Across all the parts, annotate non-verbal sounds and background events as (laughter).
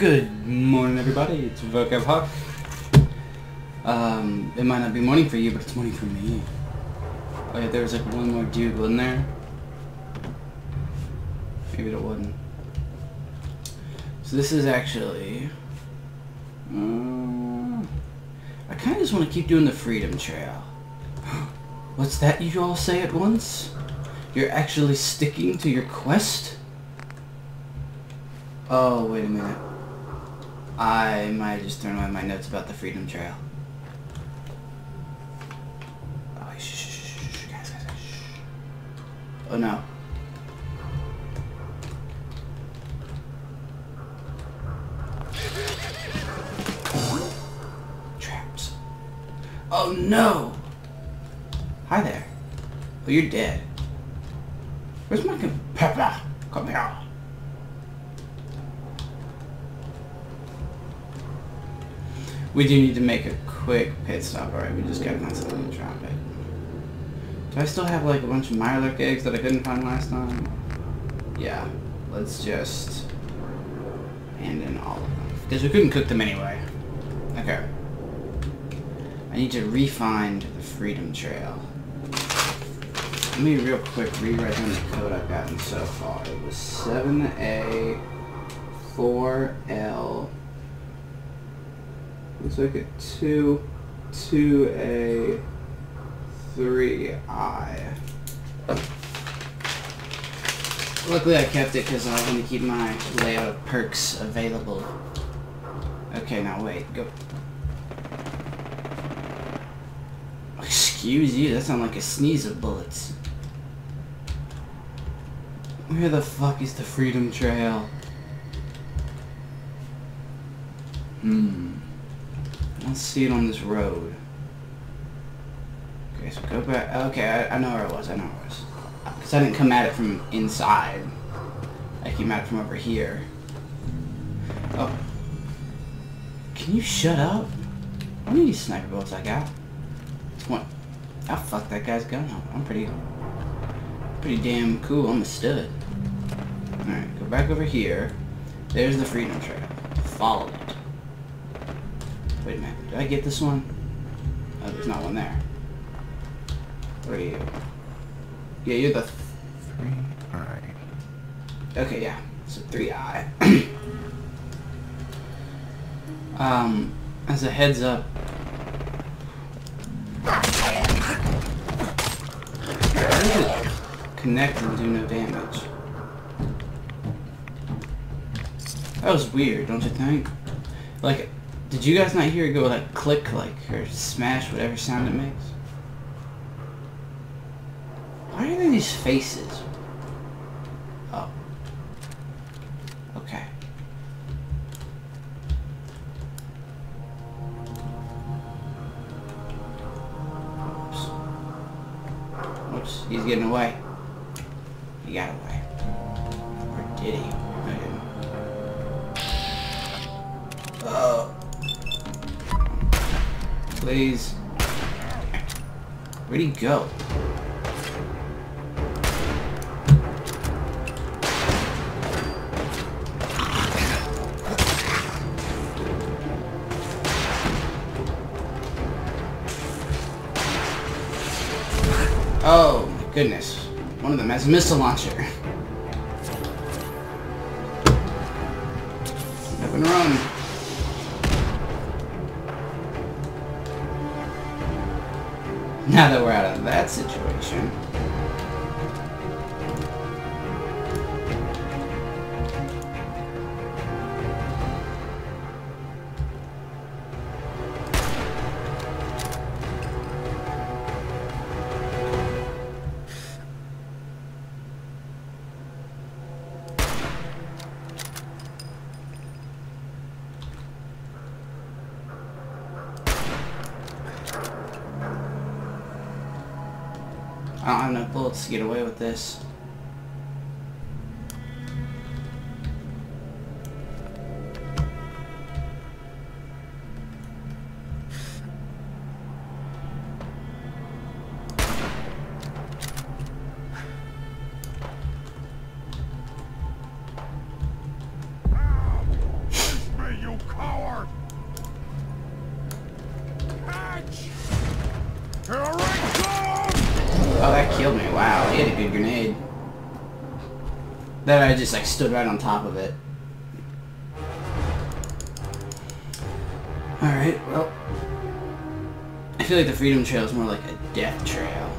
Good morning, everybody. It's Vocab Hawk. Um, it might not be morning for you, but it's morning for me. Oh yeah, there was like one more dude in there. Maybe it wasn't. So this is actually... Um, I kind of just want to keep doing the Freedom Trail. (gasps) What's that you all say at once? You're actually sticking to your quest? Oh, wait a minute. I might have just thrown away my notes about the Freedom Trail. Oh, shh, shh, shh, guys, guys. Oh no. Traps. Oh no! Hi there. Oh, you're dead. Where's my com- Pepper? Come here. We do need to make a quick pit stop, alright? We just gotta to drop it. Do I still have like a bunch of Mirelurk eggs that I couldn't find last time? Yeah. Let's just hand in all of them. Because we couldn't cook them anyway. Okay. I need to refine the Freedom Trail. Let me real quick rewrite down the code I've gotten so far. It was 7A, 4L, looks like a 2, 2A, 3I. Luckily I kept it because I want to keep my layout of perks available. Okay, now wait, go. Excuse you, that sounds like a sneeze of bullets. Where the fuck is the Freedom Trail? Hmm. I don't see it on this road. Okay, so go back. Okay, I, I know where it was. I know where it was. Because I didn't come at it from inside. I came at it from over here. Oh. Can you shut up? How many sniper bullets I got? What? I fucked that guy's gun up. I'm pretty, pretty damn cool. I'm a stud. Alright, go back over here. There's the Freedom Trail. Follow it. Wait a minute. Did I get this one? Oh, there's not one there. Where are you? Yeah, you're the three eye. Okay, yeah. So three I. (coughs) um, as a heads up. Connect and do no damage? That was weird, don't you think? Like, did you guys not hear it go like click, like, or smash, whatever sound it makes? Why are there these faces? Oh. Okay. Oops. Whoops, he's getting away. He got away. Or did he? Oh. Please. Where'd he go? Oh, my goodness. One of them has a missile launcher. Now that we're out of that situation. This. Then I just like stood right on top of it. Alright, well. I feel like the Freedom Trail is more like a death trail.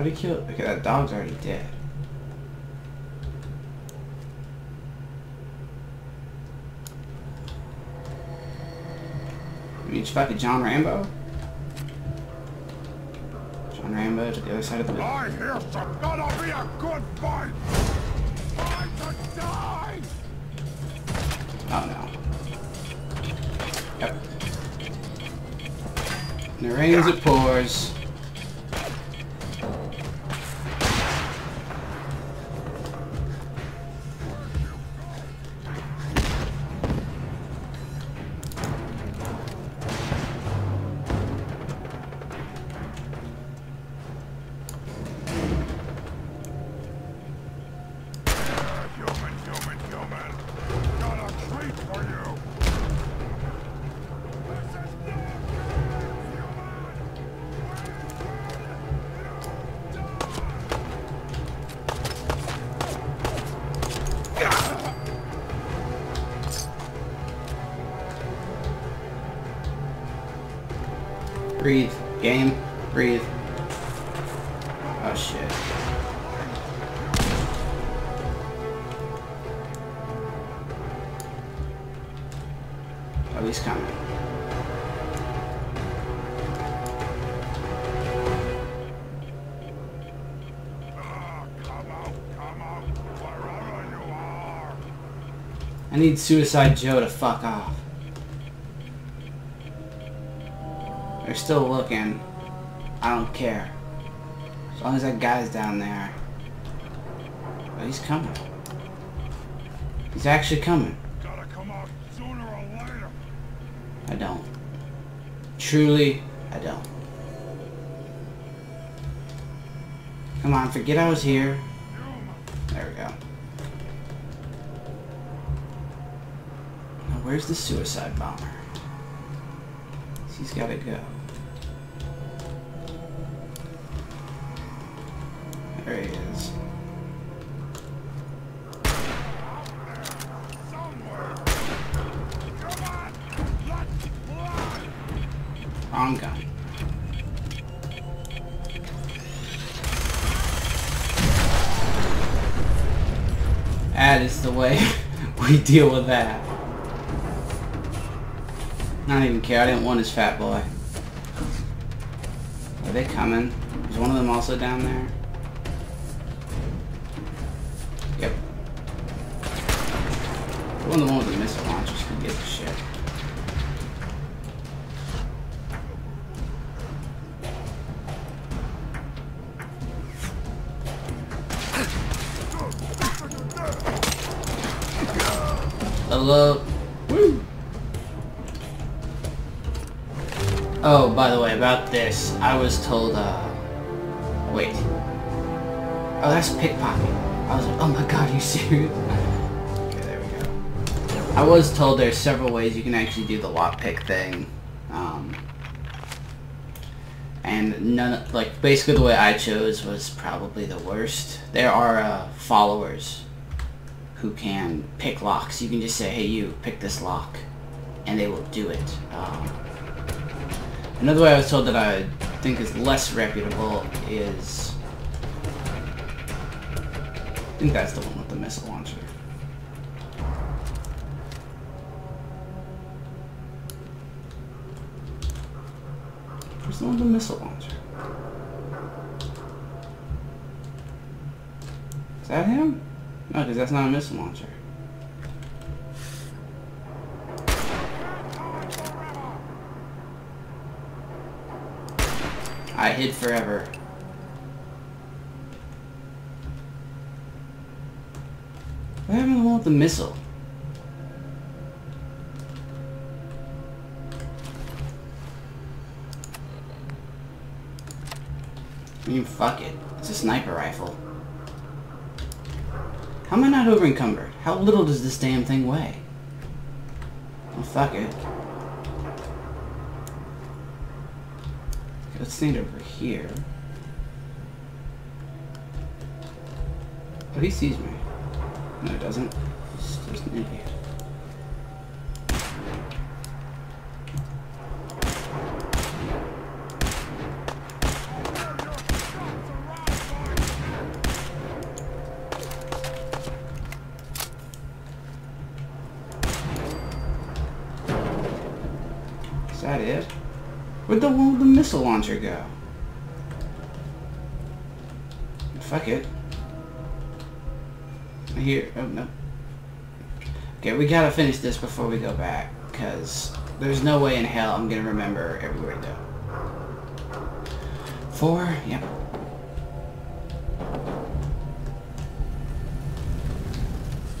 How did he kill? Okay, that dog's already dead. You mean fucking John Rambo? John Rambo to the other side of the I hear some gonna be a good fight! Fight to die! Oh no. Yep. And it rains, it pours. Breathe. Game. Breathe. Oh shit. Oh, he's coming. I need Suicide Joe to fuck off. They're still looking. I don't care. As long as that guy's down there. Oh, he's coming. He's actually coming. Gotta come out sooner or later! I don't. Truly, I don't. Come on, forget I was here. There we go. Now, where's the suicide bomber? He's gotta go. There he is. Wrong gun. That is the way (laughs) we deal with that. I don't even care. I didn't want his fat boy. Are they coming? Is one of them also down there? One of the one with the missile launchers can get the shit. Hello. Woo. Oh, by the way, about this, I was told, uh, wait. Oh, that's pickpocket. I was like, oh my god, are you serious? (laughs) I was told there's several ways you can actually do the lockpick thing. Um, and none, like, basically the way I chose was probably the worst. There are, uh, followers who can pick locks. You can just say, hey you, pick this lock. And they will do it. Um, another way I was told that I think is less reputable is... I think that's the one with the missile launcher. The with the missile launcher? Is that him? No, because that's not a missile launcher. I hid forever. What happened with the missile? I mean, fuck it. It's a sniper rifle. How am I not over encumbered? How little does this damn thing weigh? Well, fuck it. Let's stand over here. Oh, he sees me. No, he doesn't. He's just an idiot. Launcher go? Fuck it. Here, oh no. Okay, we gotta finish this before we go back, because there's no way in hell I'm gonna remember everywhere to go. Four, yep.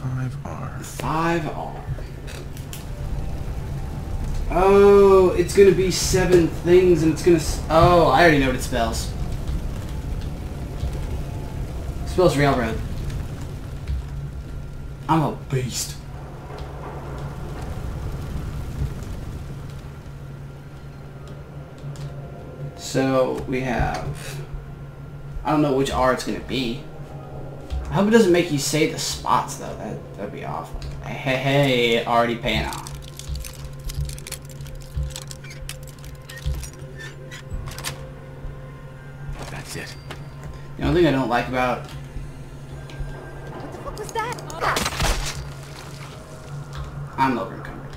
Five R. 5R. Oh, it's gonna be seven things and it's gonna. Oh, I already know what it spells. It spells railroad. I'm a beast. So we have. I don't know which R it's gonna be. I hope it doesn't make you say the spots though. That that'd be awful. Hey, hey, already paying off. The only thing I don't like about What the fuck was that? I'm over encumbered.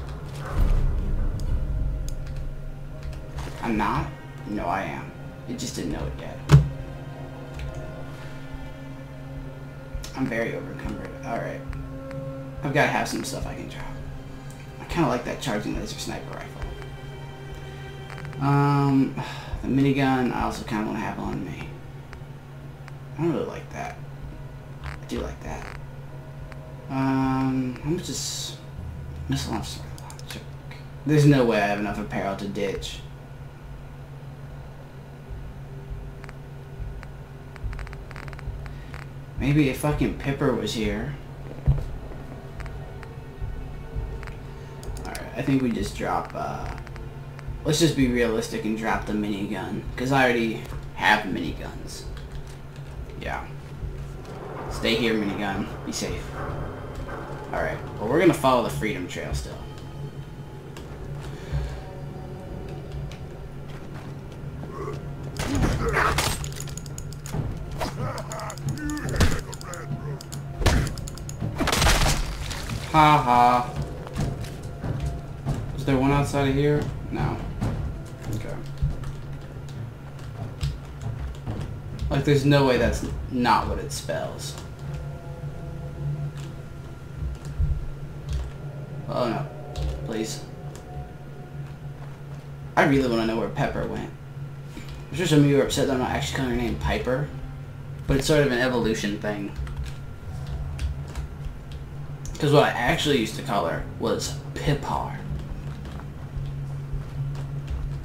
I'm not. No, I am. It just didn't know it yet. I'm very over encumbered. All right. I've got to have some stuff I can drop. I kind of like that charging laser sniper rifle. Um, (sighs) the minigun I also kind of want to have on me. I don't really like that. I do like that. Um, how much just launcher? There's no way I have enough apparel to ditch. Maybe if fucking Pipper was here. Alright, I think we just drop, uh... Let's just be realistic and drop the minigun. Because I already have miniguns. Yeah. Stay here, minigun. Be safe. Alright, well we're gonna follow the Freedom Trail still. Ha ha. Is there one outside of here? No. Okay. Like, there's no way that's not what it spells. Oh no. Please. I really want to know where Pepper went. I'm sure some of you are upset that I'm not actually calling her name Piper. But it's sort of an evolution thing. Because what I actually used to call her was Pipar.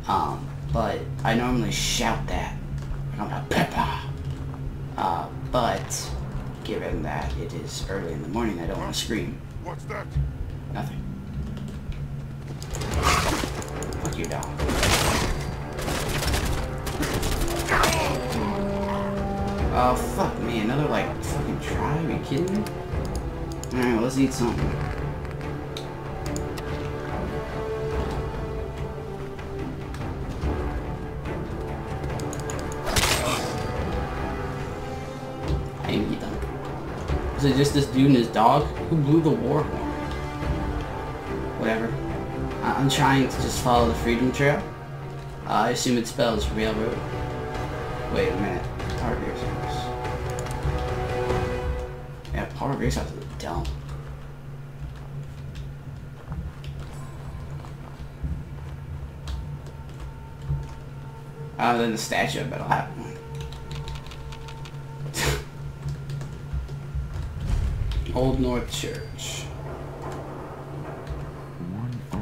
Um, but I normally shout that. I'm a Pippa. Uh, but given that it is early in the morning, I don't want to scream. What's that? Nothing. Fuck you, dog. Oh, fuck me. Another, like, fucking try? Are you kidding me? Alright, well, let's eat something. Is it just this dude and his dog? Who blew the war horn? Whatever. I'm trying to just follow the Freedom Trail. Uh, I assume it spells railroad. Wait a minute. Power Grace House. Yeah, Power Grace House is dumb. Other than the statue, I bet I'll have Old North Church. One R.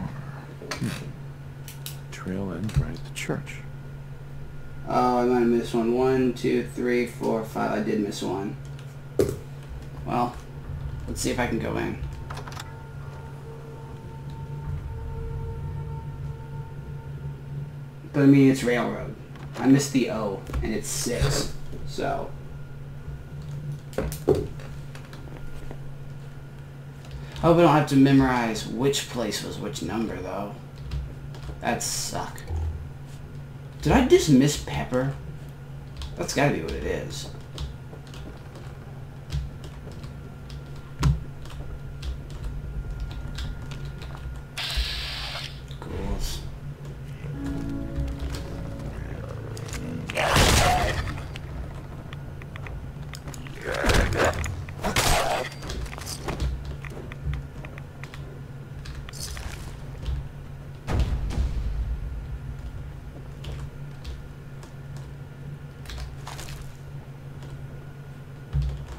Hmm. Trail ends right at the church. Oh, I might have missed one. One, two, three, four, five. I did miss one. Well, let's see if I can go in. But I mean, it's railroad. I missed the O, and it's six. So. I hope I don't have to memorize which place was which number, though. That'd suck. Did I dismiss Pepper? That's gotta be what it is.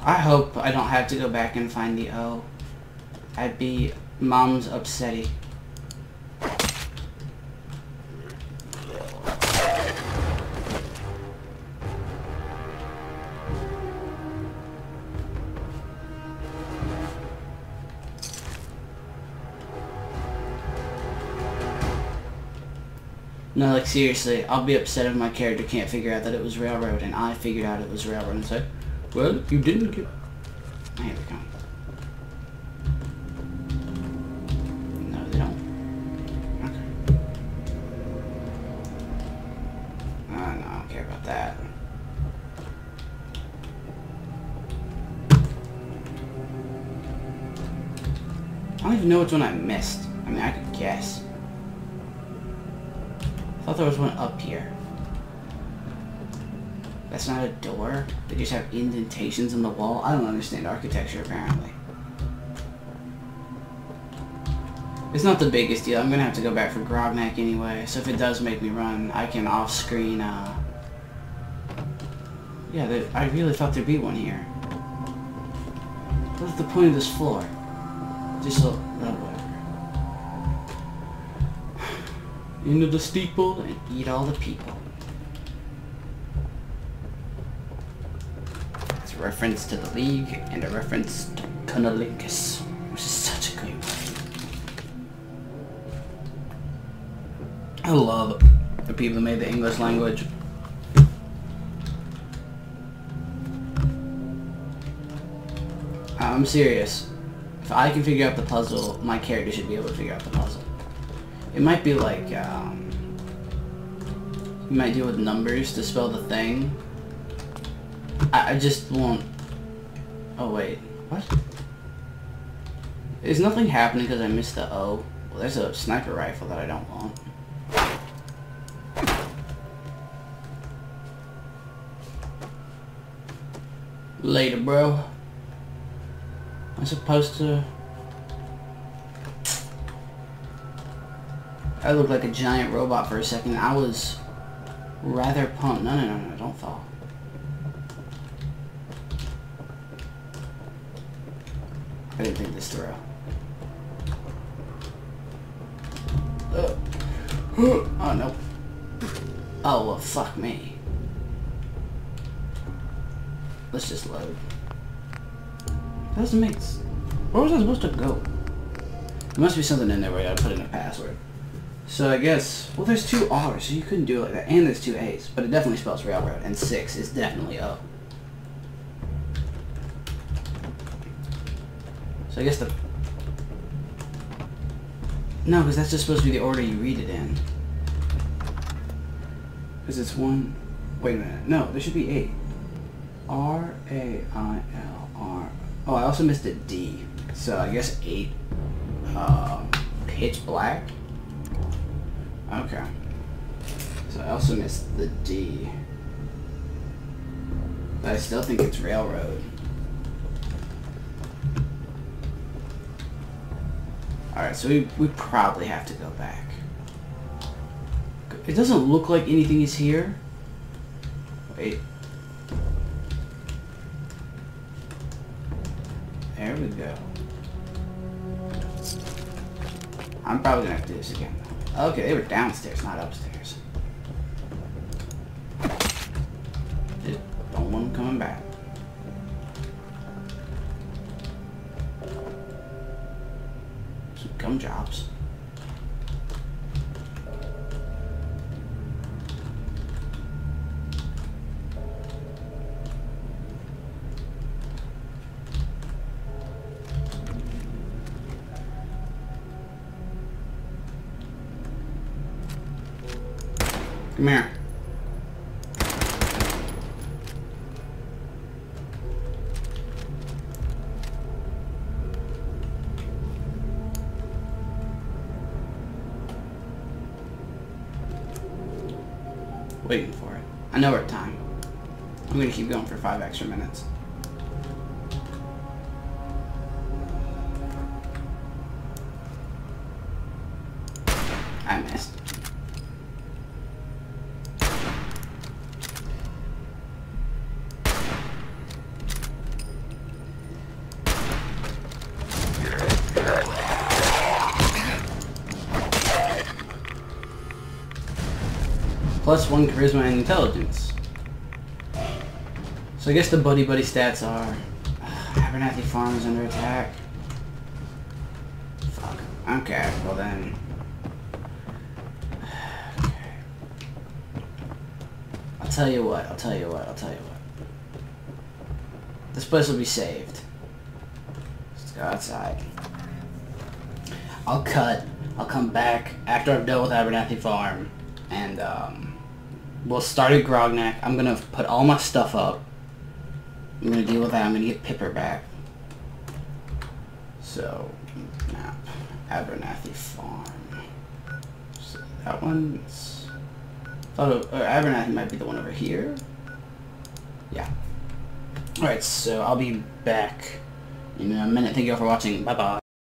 I hope I don't have to go back and find the O. I'd be mom's upsetty. No, like seriously, I'll be upset if my character can't figure out that it was railroad and I figured out it was railroad and say, well, you didn't get... Here we go. No, they don't. Okay. Uh, no, I don't care about that. I don't even know which one I missed. I mean, I could guess. I thought there was one up here. That's not a door. They just have indentations in the wall. I don't understand architecture, apparently. It's not the biggest deal. I'm gonna have to go back for Grognak anyway, so if it does make me run, I can off-screen, uh... Yeah, there, I really thought there'd be one here. What's the point of this floor? Just a... Whatever. (sighs) Into the steeple and eat all the people. Reference to the League and a reference to Cunnilingus, which is such a great movie. I love the people who made the English language. I'm serious. If I can figure out the puzzle, my character should be able to figure out the puzzle. It might be like, um, you might deal with numbers to spell the thing. I, I just won't. Oh wait, what? Is nothing happening because I missed the O? Well, there's a sniper rifle that I don't want. Later, bro. I'm supposed to... I looked like a giant robot for a second. I was rather pumped. No, no, no, no, don't fall. I didn't think this through. Uh. Oh, no. Oh, well, fuck me. Let's just load. That doesn't make Where was I supposed to go? There must be something in there where I gotta put in a password. So I guess, well there's two R's, so you couldn't do it like that. And there's two A's, but it definitely spells railroad, and six is definitely O. So I guess the... No, because that's just supposed to be the order you read it in. Because it's one... Wait a minute. No, there should be eight. R A I L R. Oh, I also missed a D. So I guess eight. Um, pitch black. Okay. So I also missed the D. But I still think it's railroad. Alright, so we, we probably have to go back. It doesn't look like anything is here. Wait. There we go. I'm probably gonna have to do this again. Okay, they were downstairs, not upstairs. come back. Gumdrops. Come here. Waiting for it. I know we're at time. I'm gonna keep going for five extra minutes. One charisma and intelligence. So I guess the buddy buddy stats are Abernathy Farm is under attack. Fuck. Okay, well then. Okay. (sighs) I'll tell you what, I'll tell you what, I'll tell you what. This place will be saved. Let's go outside. I'll cut. I'll come back after I've dealt with Abernathy Farm. And, um, we'll start at Grognak. I'm gonna put all my stuff up. I'm gonna deal with that. I'm gonna get Pipper back. So, map. Abernathy Farm. So that one's... Thought it, or Abernathy might be the one over here. Yeah. Alright, so I'll be back in a minute. Thank you all for watching. Bye-bye.